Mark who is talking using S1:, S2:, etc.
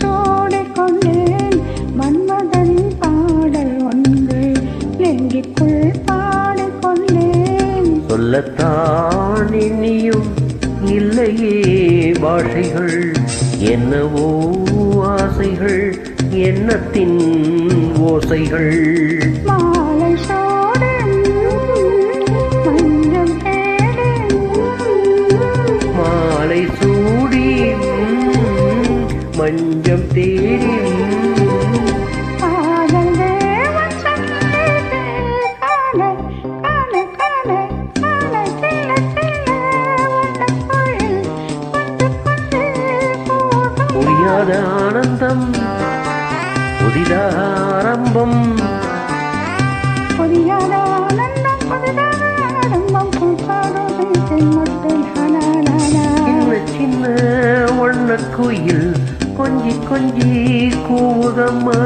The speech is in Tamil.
S1: சோடிக் கொண்டேன் மன்மதன் பாடல் ஒன்று நெஞ்சிக்குள் பாடிக்கொண்டேன்.
S2: சொல்லத்தான் இனியும் இல்லையே பாஷைகள் என்னவோ ஆசைகள் எண்ணத்தின் ஓசைகள். பஞ்சம் போகும்
S1: புரியாத
S2: ஆனந்தம் புதிதாக ஆரம்பம்
S1: புரியாத ஆனந்தம் புதிதாக ஆரம்பம் சின்ன
S2: சின்ன கொஞ்சி கொஞ்சி கூவுதம்மா